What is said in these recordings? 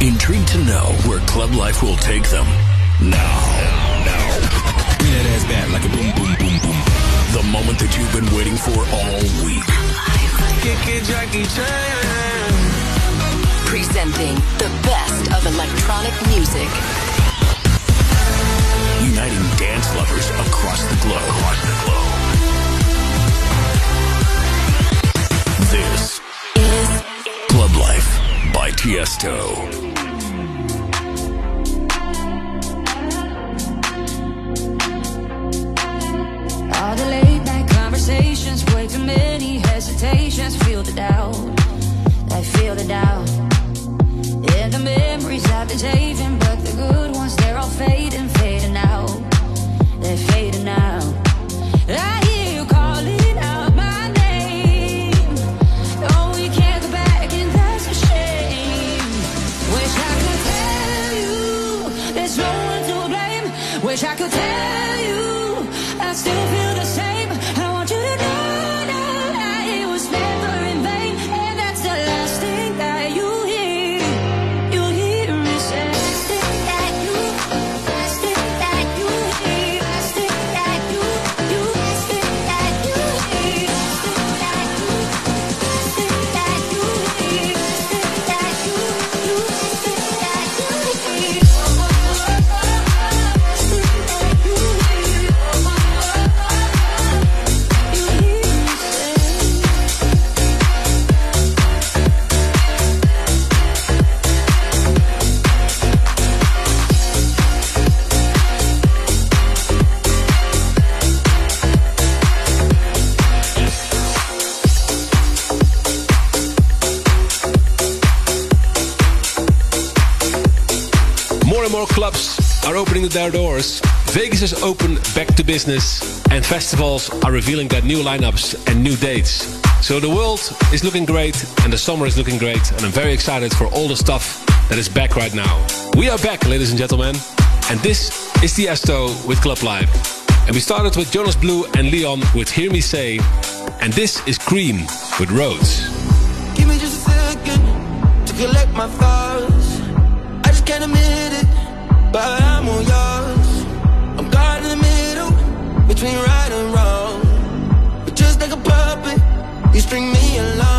Intrigued to know where club life will take them? Now, now. Bring that ass back like a boom, boom, boom, boom. The moment that you've been waiting for all week. Kick it, Jackie Chan. Presenting the best of electronic music. Uniting dance lovers across the globe. Across the globe. This Is Club Life by Tiesto. Too many hesitations. Feel the doubt, I feel the doubt. And the memories I've been saving, but the good ones, they're all fading, opening their doors. Vegas is open back to business, and festivals are revealing their new lineups and new dates. So the world is looking great, and the summer is looking great, and I'm very excited for all the stuff that is back right now. We are back, ladies and gentlemen, and this is Tiesto with Club Life. And we started with Jonas Blue and Leon with Hear Me Say, and this is KREAM with Roads. Give me just a second to collect my thoughts. I just can't admit it, but I'm all yours. I'm caught in the middle between right and wrong. But just like a puppet, you string me along.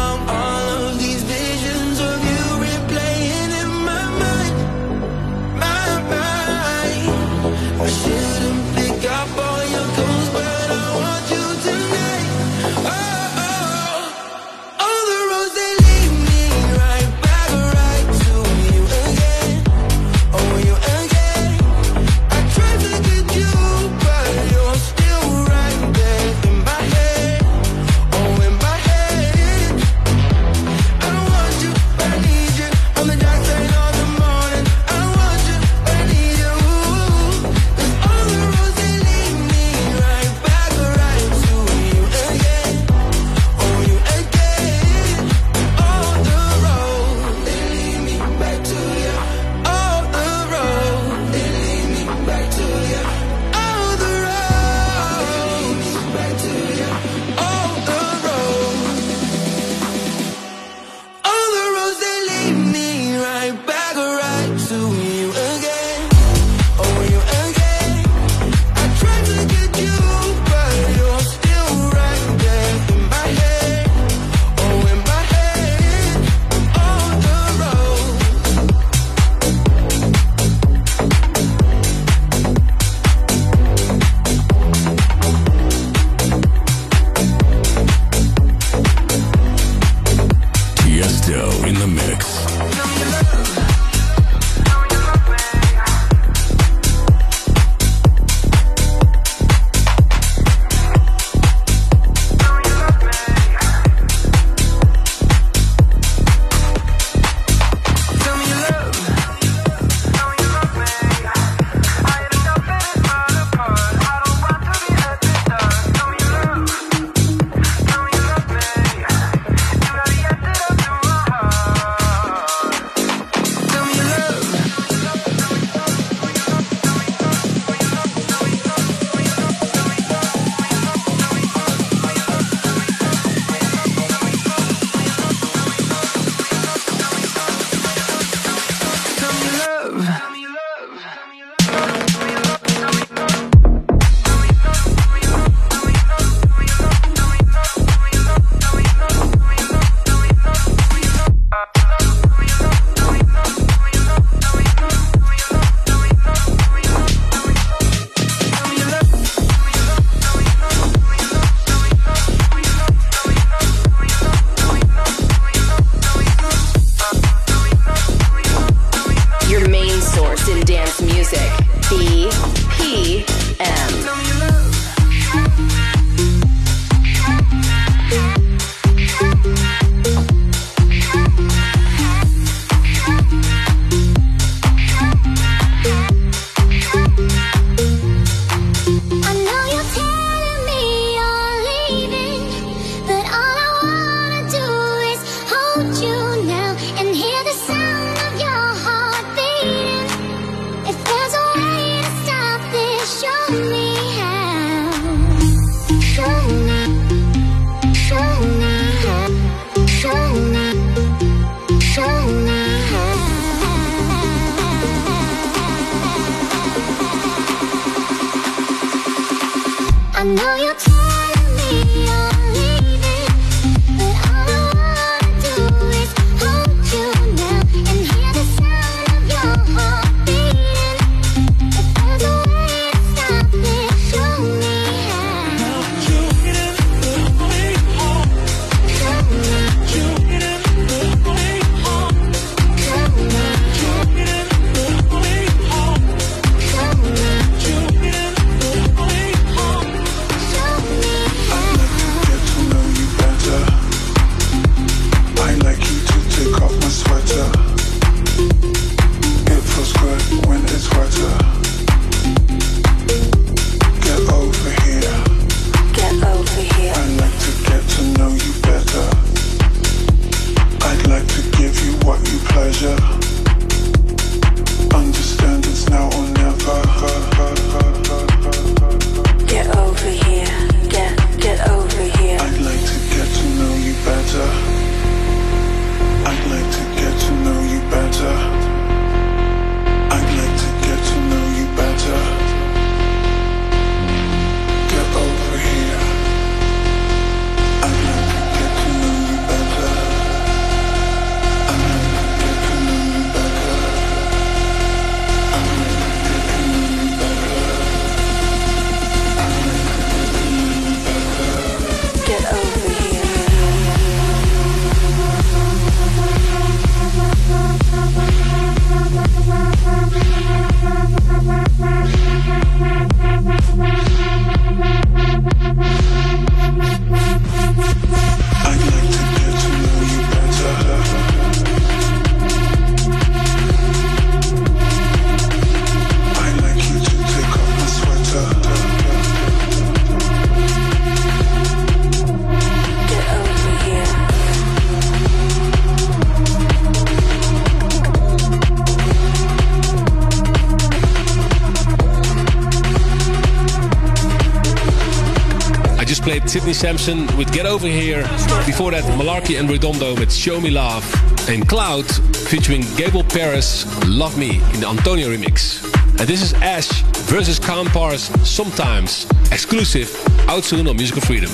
Sidney Samson with Get Over Here. Before that, Malarkey and Redondo with Show Me Love. And KLOUD featuring Gabriel Paris, Love Me in the Antonio remix. And this is ESH versus Pars Sometimes. Exclusive, out soon on Musical Freedom.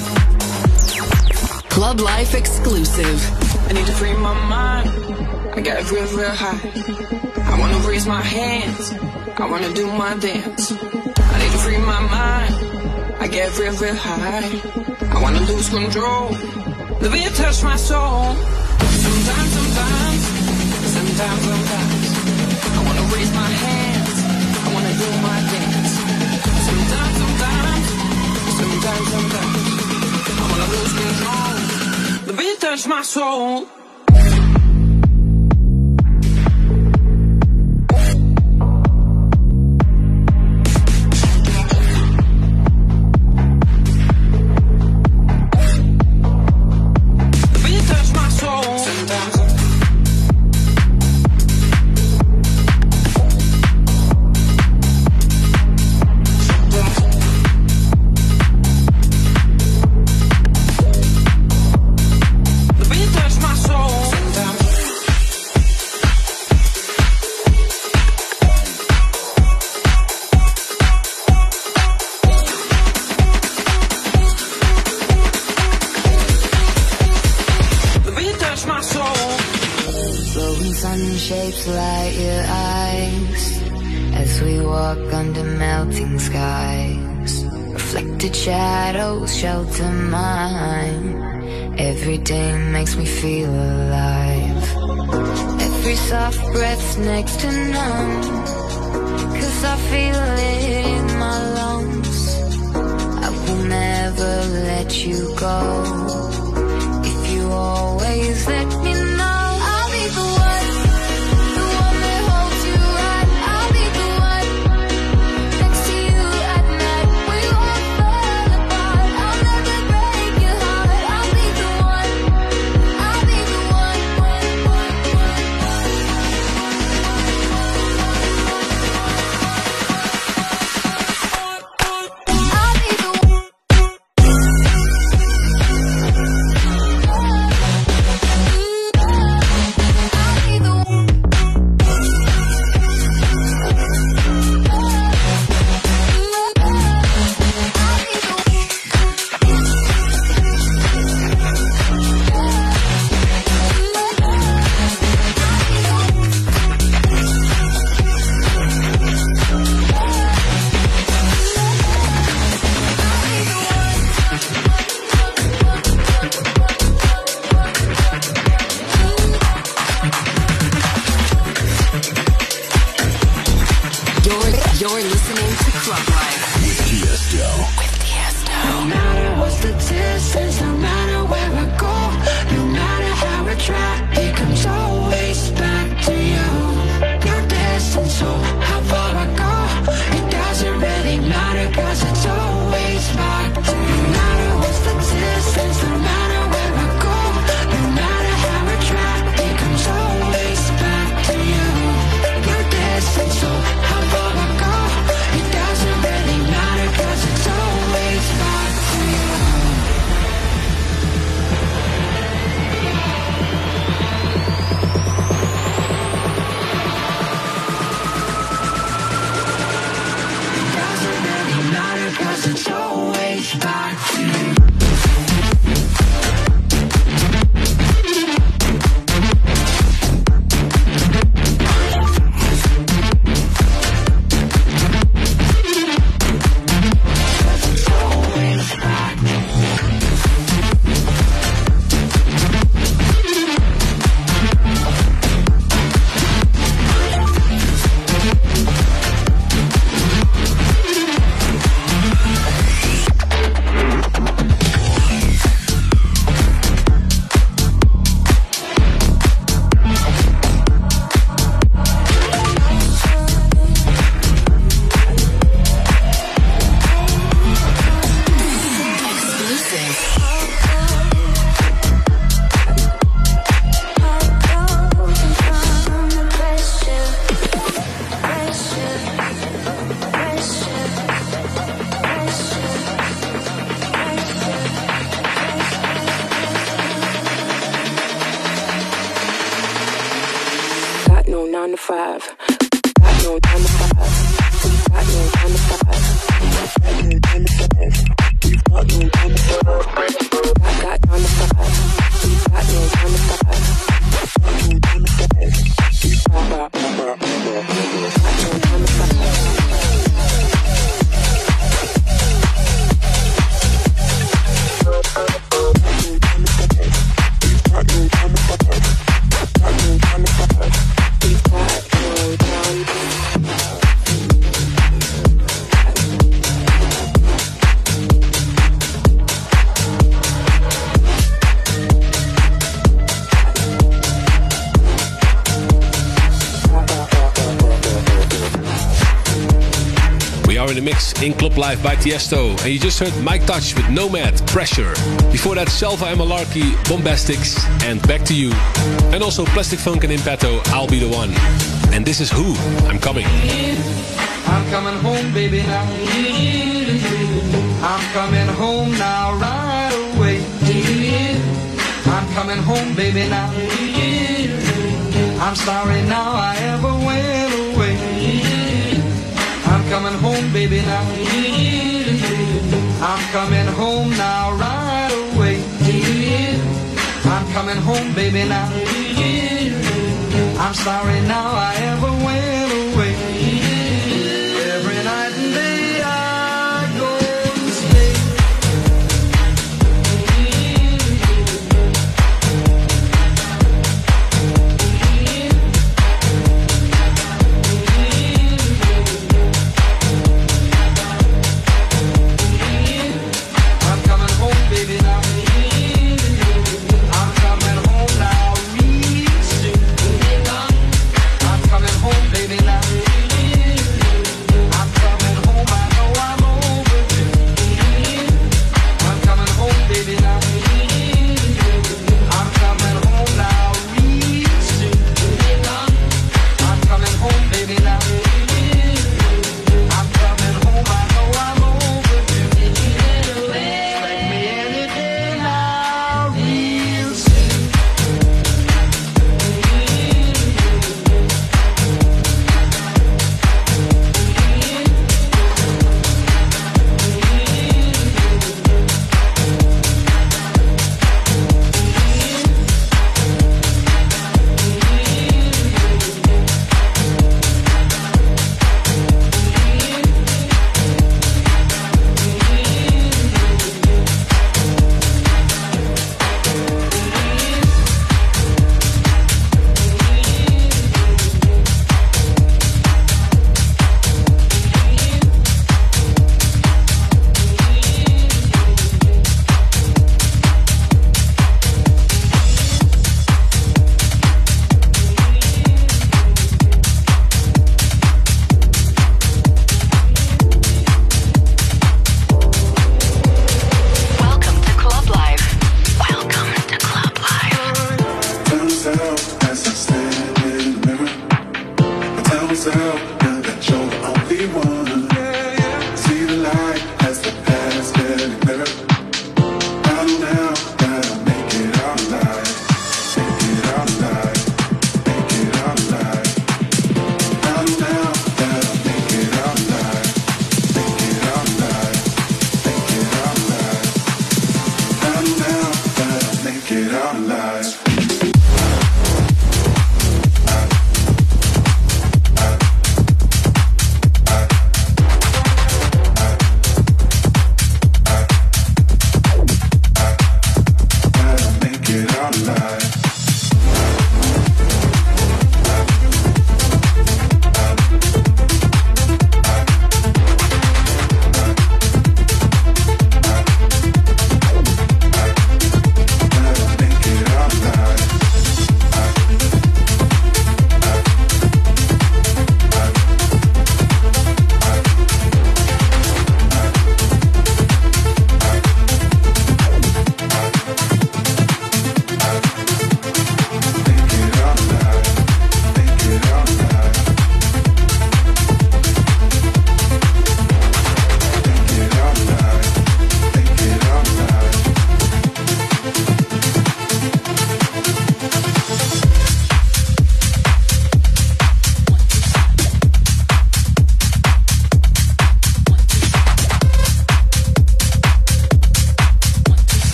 Club Life exclusive. I need to free my mind. I got real, real high. I wanna raise my hands. I wanna do my dance. I need to free my mind. I get real, real high. I wanna lose control. The beat touch my soul. Sometimes, sometimes, sometimes, sometimes. I wanna raise my hands. I wanna do my dance. Sometimes, sometimes, sometimes, sometimes. I wanna lose control. The beat touch my soul. Live by Tiesto. And you just heard Mike Touch with Nomad, Pressure. Before that, Selva and Malarkey, BOOMBASTIX, and Back to You. And also Plastik Funk and Inpetto, I'll Be the One. And this is Wh0, I'm Coming. I'm coming home, baby, now. I'm coming home now, right away. I'm coming home, baby, now. I'm sorry now I ever went away. I'm coming home, baby, now. I'm coming home now, right away. I'm coming home, baby, now. I'm sorry now I ever went.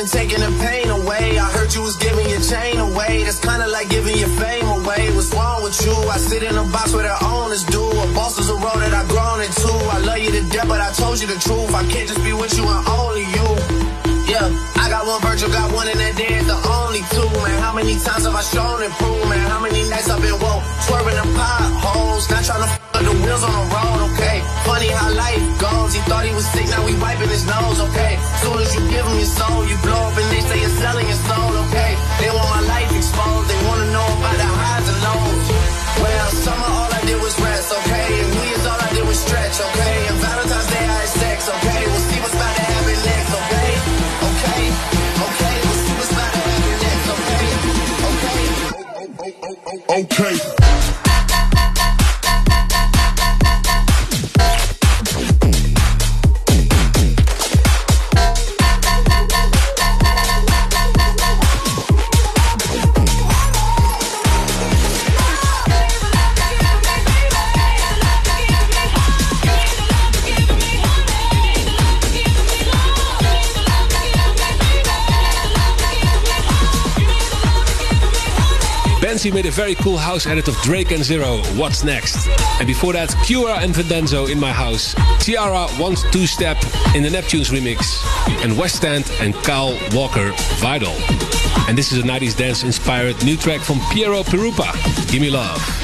Been taking the pain away. I heard you was giving your chain away. That's kinda like giving your fame away. What's wrong with you? I sit in a box where the owners do. A boss is a role that I've grown into. I love you to death, but I told you the truth. I can't just be with you and only you. Yeah, I got one Virgil, got one in that day, the only two, man. How many times have I shown and proved, man? How many nights I've been woke, swerving the potholes, not trying to f the wheels on the road, okay? Funny how life goes, he thought he was sick, now we wiping his nose, okay? Soon as you give him your soul, you blow up and they say you're selling your soul, okay? They want my life exposed, they wanna know about the highs and lows. Well, summer all I did was rest, okay? And New Year's all I did was stretch, okay? And Valentine's Day I had sex, okay? We'll see what's about to happen next, okay? Okay, okay, we'll see what's about to happen next, okay? Okay. Okay. A very cool house edit of Drake and Zero, What's Next? And before that, KURA and Vedenzo in my house, Ciara wants two step in the Neptunes remix, and Westend and Kyle Walker, Vital. And this is a 90s dance inspired new track from Piero Pirupa, Give Me Love.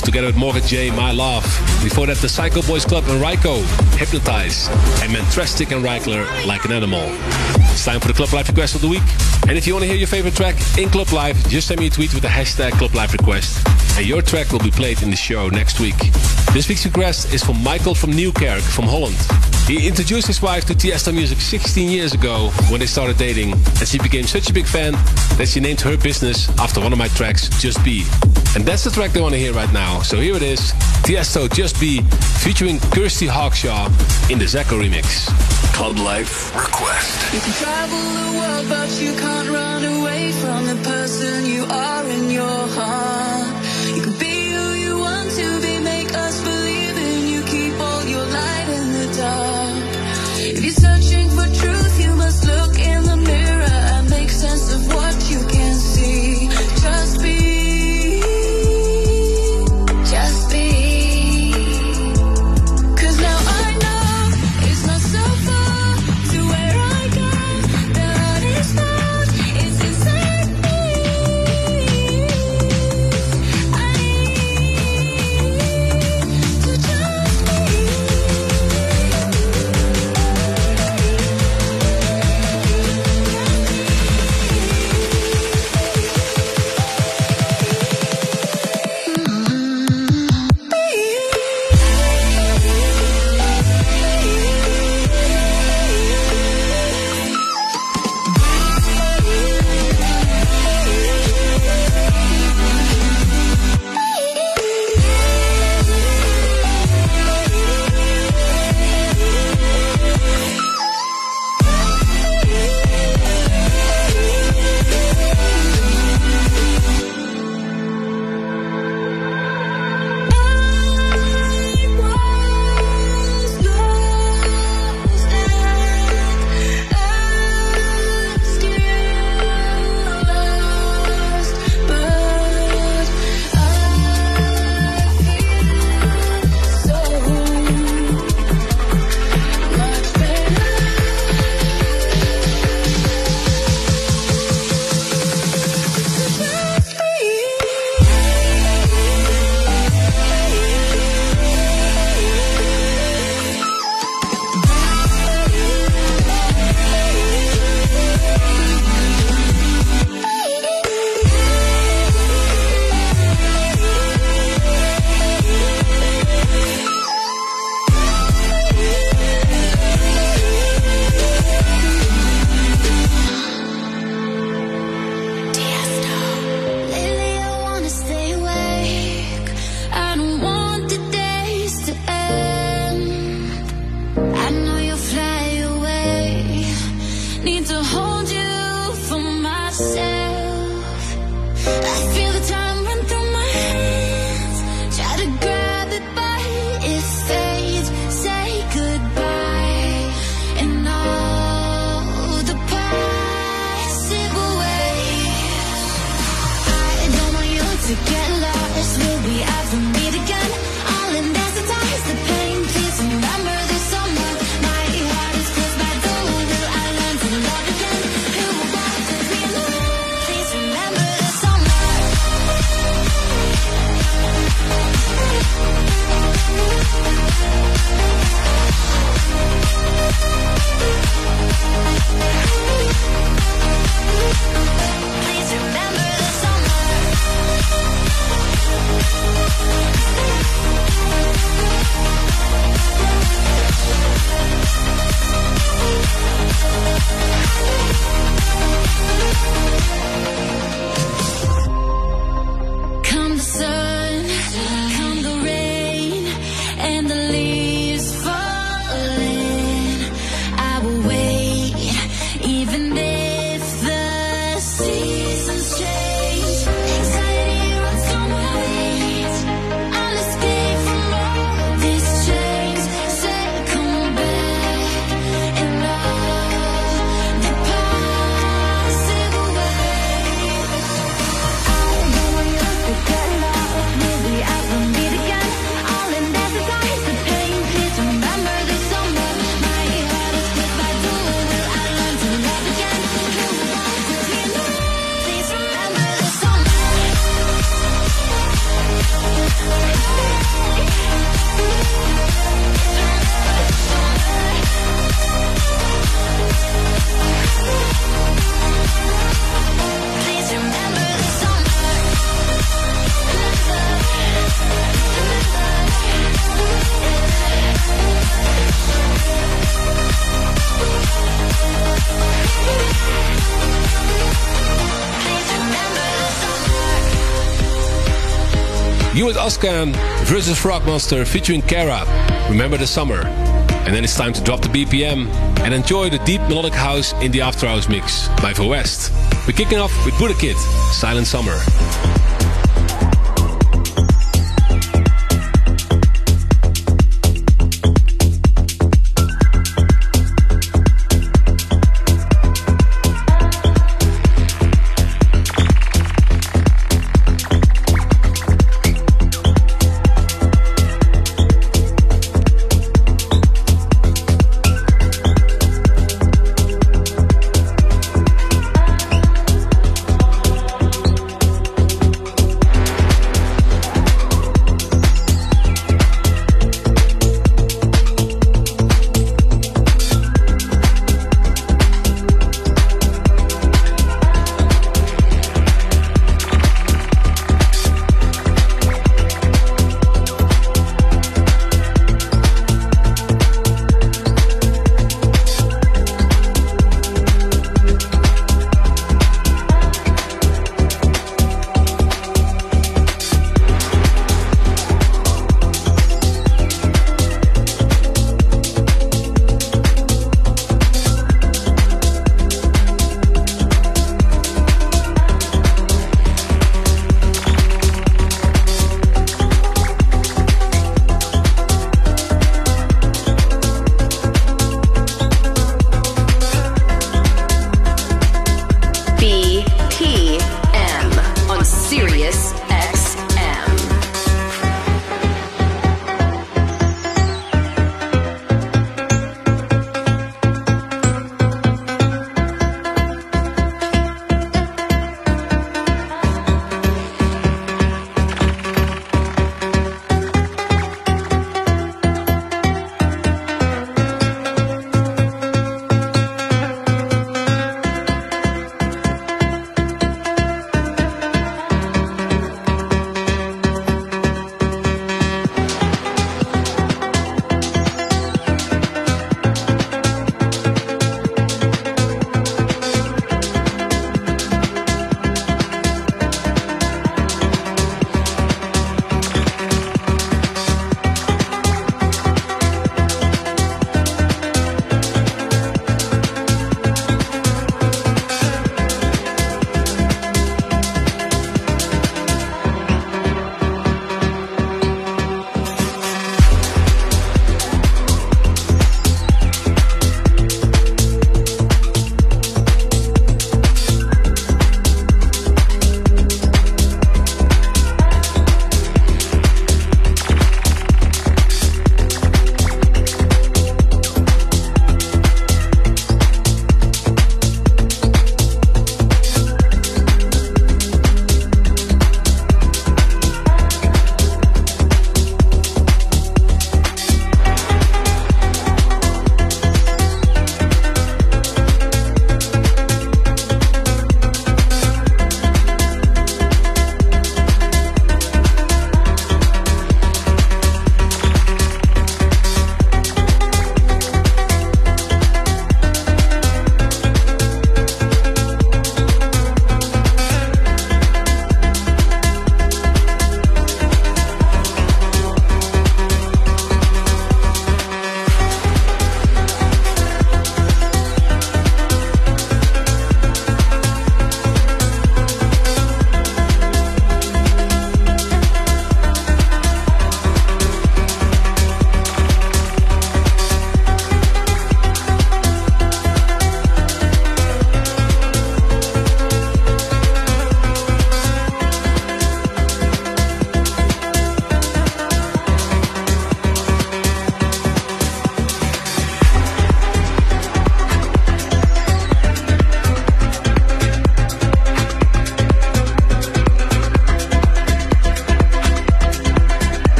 Together with MorganJ, My Love. Before that, the Psycho Boys Club and Reikko, Hypnotize, and Mantrastic and Rechler, Like an Animal. It's time for the Club Life Request of the Week. And if you want to hear your favorite track in Club Life, just send me a tweet with the hashtag Club Life Request. And your track will be played in the show next week. This week's request is from Michael from Nieuwkerk from Holland. He introduced his wife to Tiesto Music 16 years ago when they started dating, and she became such a big fan that she named her business after one of my tracks, Just Be. And that's the track they want to hear right now. So here it is Tiesto Just Be featuring Kirsty Hawkshaw in the Dzeko remix. Club Life Request. You can travel the world, but you can't run away from the person you are in your heart. Floyd Ozcan um, versus Frogmonster featuring KARRA. Remember the summer. And then it's time to drop the BPM and enjoy the deep melodic house in the After Hours mix by For West. We're kicking off with Budakid, Silent Summer.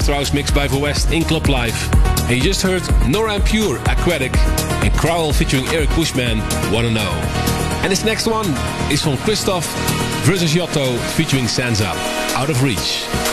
After Hours mix by West in Club Life. And you just heard Nora En Pure, Aquatic, and Crouwel featuring Erik Buschmann, Wanna Know. And this next one is from Cristoph versus Yotto featuring Sansa, Out of Reach.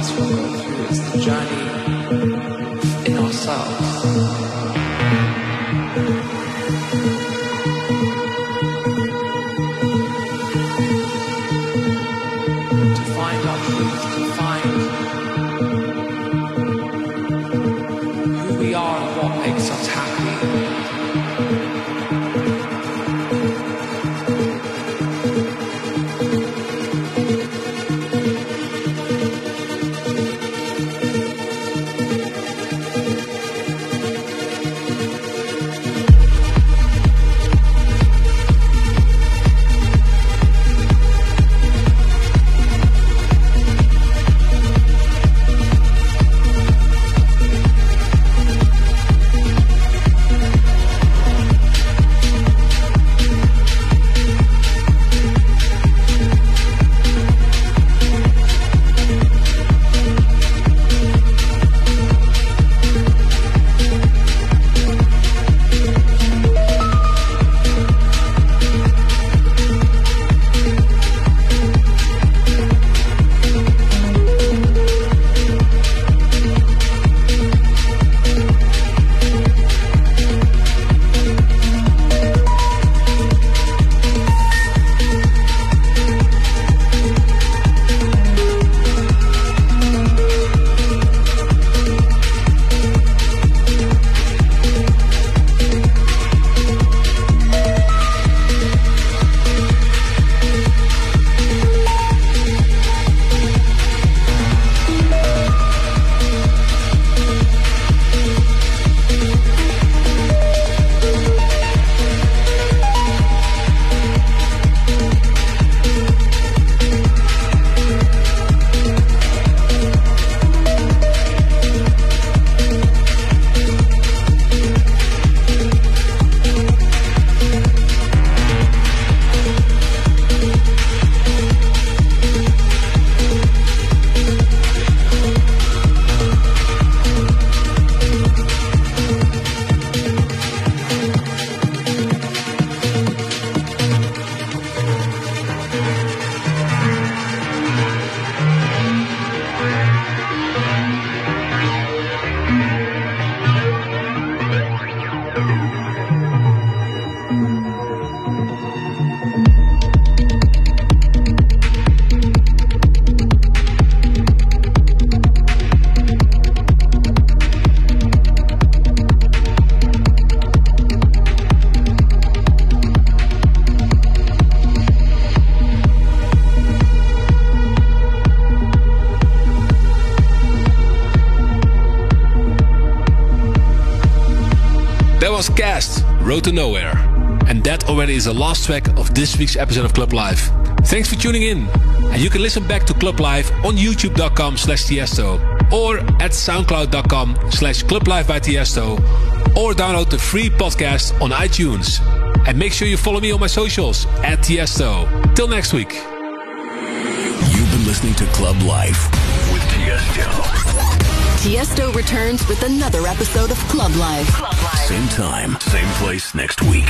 else will go through. It's the journey To Nowhere. And that already is the last track of this week's episode of Club Life. Thanks for tuning in. And you can listen back to Club Life on youtube.com slash Tiesto or at soundcloud.com slash Club Life by Tiesto or download the free podcast on iTunes. And make sure you follow me on my socials at Tiesto. Till next week. You've been listening to Club Life with Tiesto. Tiesto returns with another episode of Club Life. Same time, same place next week.